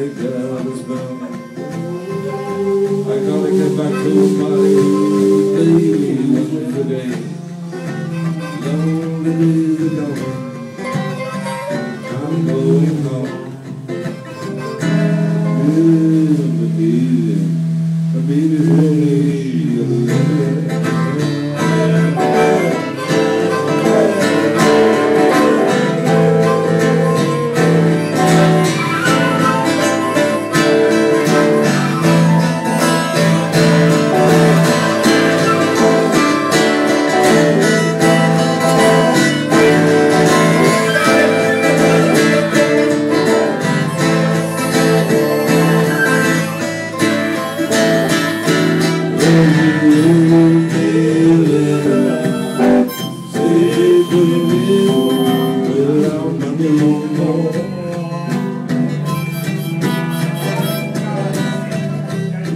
I gotta get back to my baby today. Lonely is the dawn. I'm going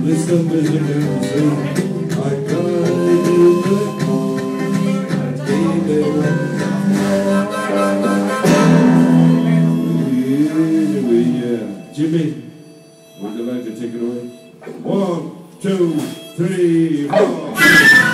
listen to the music. I gotta do the. Jimmy, would you like to take it away? One, two, three, four.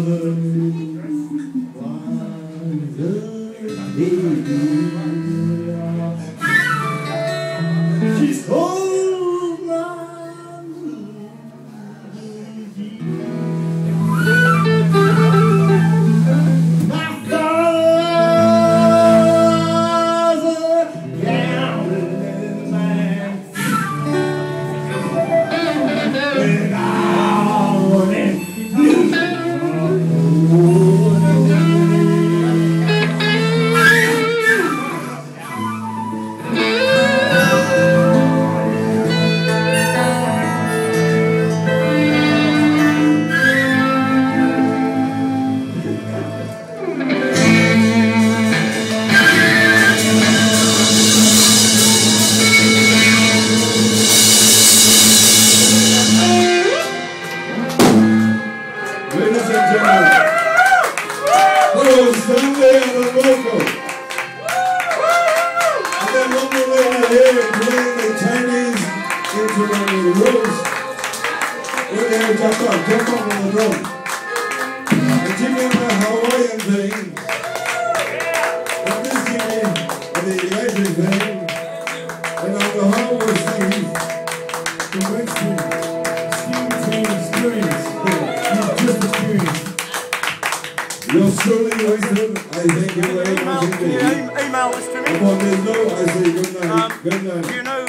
Hallelujah. hands for Michael. I got one lady playing the Chinese instrument the jump jump on the drum. And she gave Hawaiian thing. Thank you very much Email, indeed. yeah, email this to me. Upon this note, I say good night. Um, good night. Do you know